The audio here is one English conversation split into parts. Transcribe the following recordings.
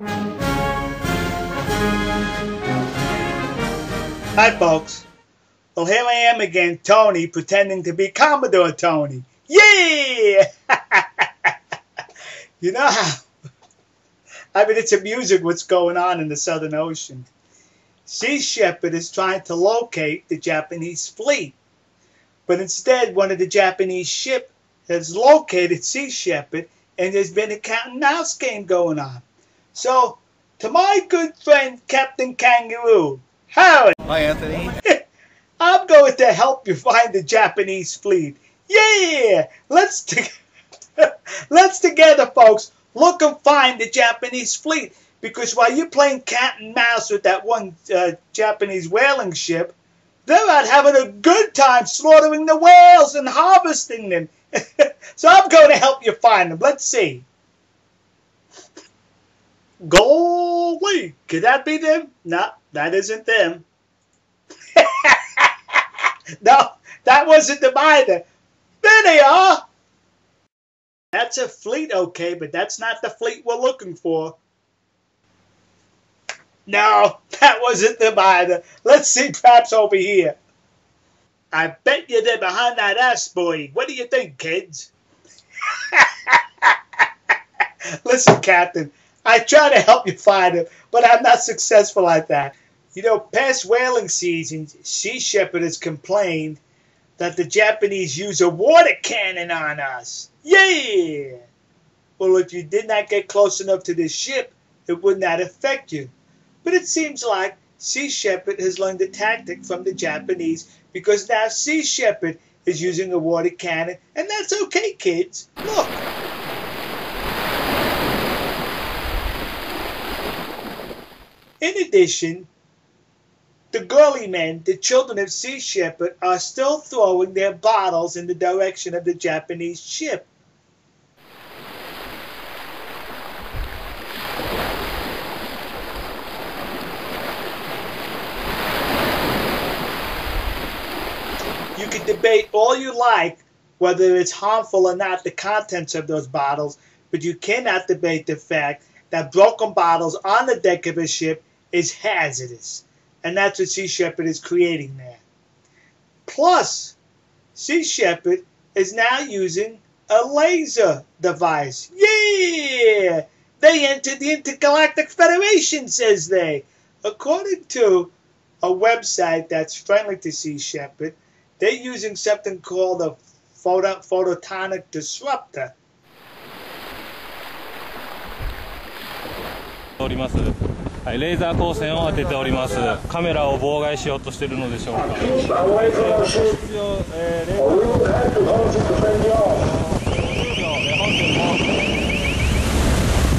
Hi, folks. Well, here I am again, Tony, pretending to be Commodore Tony. Yeah! you know how? I mean, it's amusing what's going on in the Southern Ocean. Sea Shepherd is trying to locate the Japanese fleet, but instead, one of the Japanese ship has located Sea Shepherd, and there's been a cat and mouse game going on. So, to my good friend Captain Kangaroo, Howard. Hi, Anthony. I'm going to help you find the Japanese fleet. Yeah! Let's to- let's together, folks, look and find the Japanese fleet. Because while you're playing cat and mouse with that one uh, Japanese whaling ship, they're out having a good time slaughtering the whales and harvesting them. so I'm going to help you find them. Let's see. Golly, could that be them? No, that isn't them. no, that wasn't them either. There they are. That's a fleet, okay, but that's not the fleet we're looking for. No, that wasn't them either. Let's see, perhaps over here. I bet you they're behind that ass boy. What do you think, kids? Listen, Captain, I try to help you find them, but I'm not successful at that. You know, past whaling seasons, Sea Shepherd has complained that the Japanese use a water cannon on us. Yeah! Well, if you did not get close enough to this ship, it would not affect you. But it seems like Sea Shepherd has learned the tactic from the Japanese because now Sea Shepherd is using a water cannon, and that's okay, kids. Look. In addition, the girly men, the children of Sea Shepherd, are still throwing their bottles in the direction of the Japanese ship. You can debate all you like whether it's harmful or not, the contents of those bottles, but you cannot debate the fact that broken bottles on the deck of a ship is hazardous. And that's what Sea Shepherd is creating there. Plus, Sea Shepherd is now using a laser device. Yeah! They entered the Intergalactic Federation, says they. According to a website that's friendly to Sea Shepherd, they're using something called a photo, photonic disruptor. おります、 はい、レーザー光線を当てておりますカメラを妨害しようとしているのでしょうか、えー、必要、えー、レーザー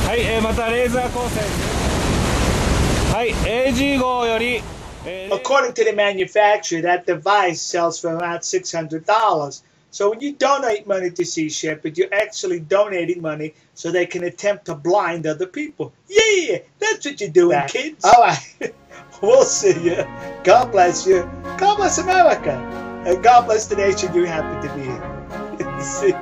はい、えー、またレーザー光線はい AG 号より According to the manufacturer, that device sells for around $600. So when you donate money to Sea Shepherd, you're actually donating money so they can attempt to blind other people. Yay! Yeah, that's what you're doing, kids. All right. we'll see you. God bless you. God bless America. And God bless the nation you happen to be in. see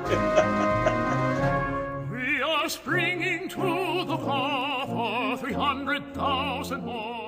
We are springing to the far for 300,000 more.